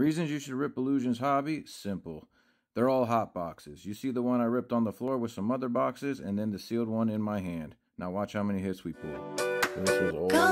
Reasons you should rip Illusion's hobby? Simple. They're all hot boxes. You see the one I ripped on the floor with some other boxes, and then the sealed one in my hand. Now watch how many hits we pull. This was old.